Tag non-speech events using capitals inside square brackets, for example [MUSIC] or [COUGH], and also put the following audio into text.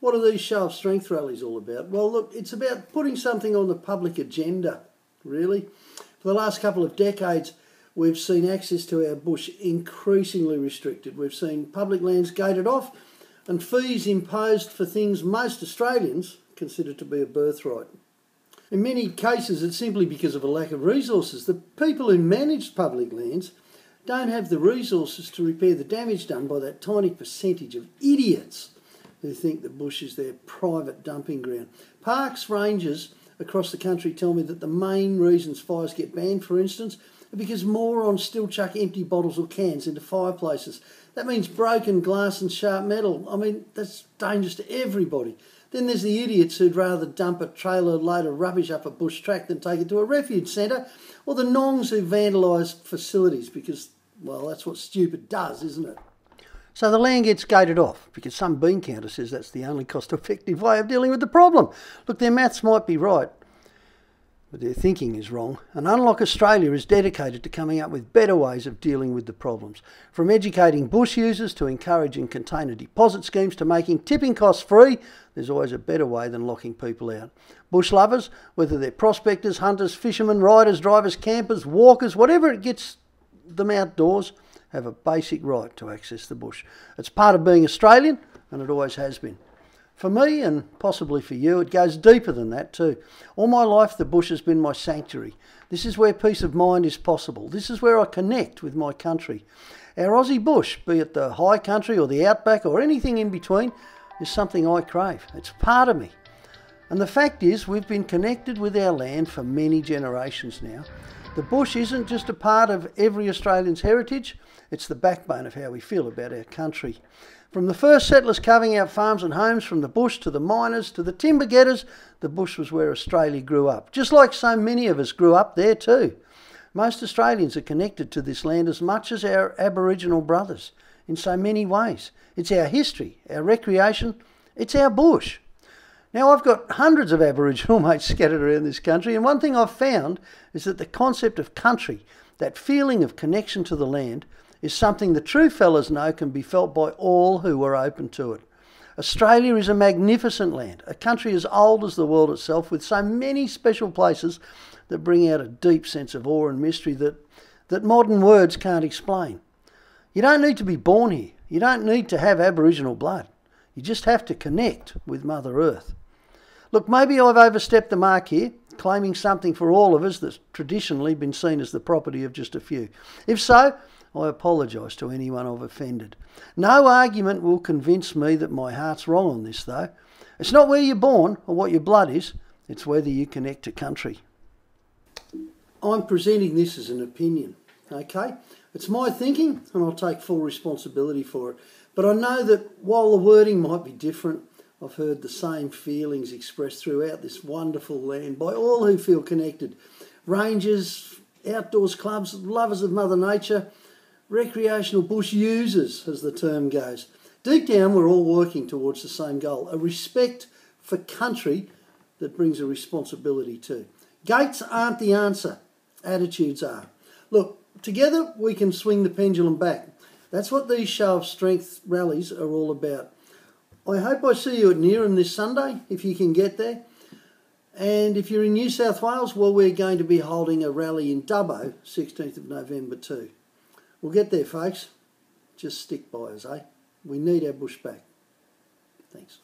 What are these of strength rallies all about? Well, look, it's about putting something on the public agenda, really. For the last couple of decades, we've seen access to our bush increasingly restricted. We've seen public lands gated off and fees imposed for things most Australians consider to be a birthright. In many cases, it's simply because of a lack of resources. The people who manage public lands don't have the resources to repair the damage done by that tiny percentage of idiots who think the bush is their private dumping ground. Parks rangers across the country tell me that the main reasons fires get banned, for instance, are because morons still chuck empty bottles or cans into fireplaces. That means broken glass and sharp metal. I mean, that's dangerous to everybody. Then there's the idiots who'd rather dump a trailer load of rubbish up a bush track than take it to a refuge centre, or the nongs who vandalise facilities because, well, that's what stupid does, isn't it? So the land gets gated off because some bean counter says that's the only cost effective way of dealing with the problem. Look, their maths might be right, but their thinking is wrong. And Unlock Australia is dedicated to coming up with better ways of dealing with the problems. From educating bush users to encouraging container deposit schemes to making tipping costs free, there's always a better way than locking people out. Bush lovers, whether they're prospectors, hunters, fishermen, riders, drivers, campers, walkers, whatever it gets them outdoors, have a basic right to access the bush. It's part of being Australian and it always has been. For me, and possibly for you, it goes deeper than that too. All my life, the bush has been my sanctuary. This is where peace of mind is possible. This is where I connect with my country. Our Aussie bush, be it the high country or the outback or anything in between, is something I crave. It's part of me. And the fact is, we've been connected with our land for many generations now. The bush isn't just a part of every Australian's heritage, it's the backbone of how we feel about our country. From the first settlers carving out farms and homes, from the bush to the miners to the timber getters, the bush was where Australia grew up. Just like so many of us grew up there too. Most Australians are connected to this land as much as our Aboriginal brothers in so many ways. It's our history, our recreation, it's our bush. Now, I've got hundreds of Aboriginal [LAUGHS] mates scattered around this country, and one thing I've found is that the concept of country, that feeling of connection to the land, is something the true fellas know can be felt by all who are open to it. Australia is a magnificent land, a country as old as the world itself, with so many special places that bring out a deep sense of awe and mystery that, that modern words can't explain. You don't need to be born here, you don't need to have Aboriginal blood. You just have to connect with Mother Earth. Look, maybe I've overstepped the mark here, claiming something for all of us that's traditionally been seen as the property of just a few. If so, I apologise to anyone I've offended. No argument will convince me that my heart's wrong on this, though. It's not where you're born or what your blood is, it's whether you connect to country. I'm presenting this as an opinion, okay? It's my thinking and I'll take full responsibility for it. But I know that while the wording might be different, I've heard the same feelings expressed throughout this wonderful land by all who feel connected rangers, outdoors clubs, lovers of Mother Nature, recreational bush users, as the term goes. Deep down, we're all working towards the same goal a respect for country that brings a responsibility too. Gates aren't the answer, attitudes are. Look, together we can swing the pendulum back. That's what these show of strength rallies are all about. I hope I see you at Neerim this Sunday, if you can get there. And if you're in New South Wales, well, we're going to be holding a rally in Dubbo, 16th of November too. We'll get there, folks. Just stick by us, eh? We need our bush back. Thanks.